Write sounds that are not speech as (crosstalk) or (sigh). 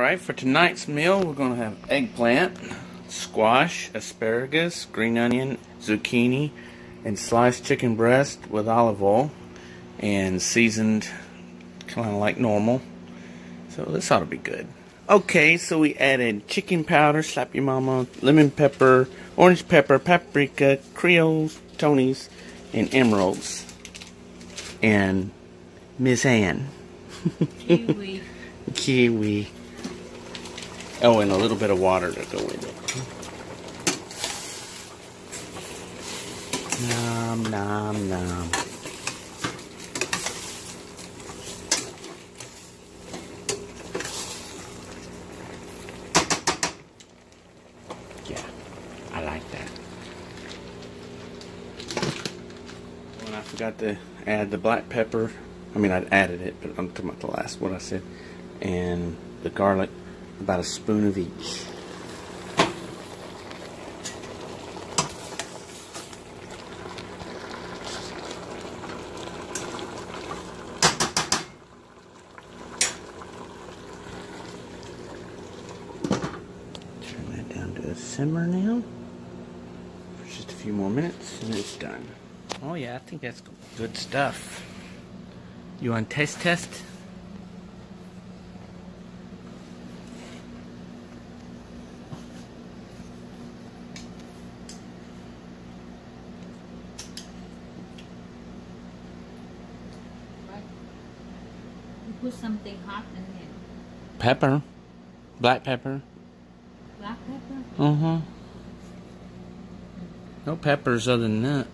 Alright, for tonight's meal, we're going to have eggplant, squash, asparagus, green onion, zucchini, and sliced chicken breast with olive oil and seasoned kind of like normal. So this ought to be good. Okay, so we added chicken powder, slap your mama, lemon pepper, orange pepper, paprika, Creoles, Tonys, and Emeril's. And Miss Ann. Kiwi. (laughs) Kiwi. Oh, and a little bit of water to go with it. Nom, nom, nom. Yeah, I like that. I forgot to add the black pepper, I mean, I added it, but I'm talking about the last, what I said, and the garlic about a spoon of each. Turn that down to a simmer now. For just a few more minutes and it's done. Oh yeah, I think that's good stuff. You want taste test? Put something hot in it. Pepper. Black pepper. Black pepper? Uh-huh. No peppers other than that.